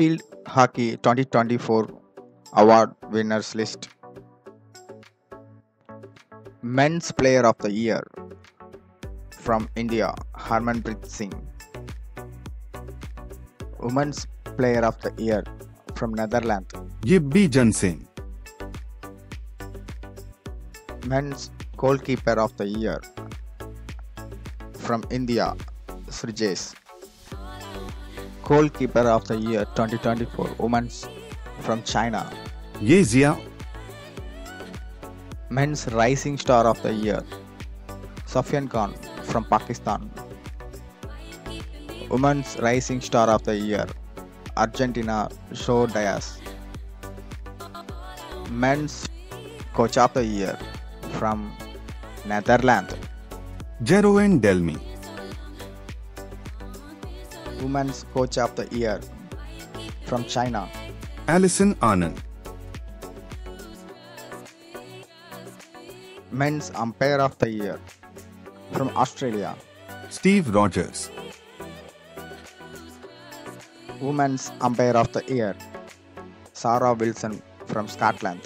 Field Hockey 2024 Award Winners List. Men's Player of the Year from India Harmanpreet Singh. Women's Player of the Year from Netherlands Yibbi Jansen, Men's Goalkeeper of the Year from India Sreejesh Goalkeeper of the Year 2024 Women's from China. Ye Jiao, Men's Rising Star of the Year Sufyan Khan from Pakistan. Women's Rising Star of the Year Argentina Zoe Diaz. Men's Coach of the Year from Netherlands. Jeroen Delmee, Women's Coach of the Year from China. Alyson Annan, Men's Umpire of the Year from Australia. Steve Rogers, Women's Umpire of the Year Sarah Wilson from Scotland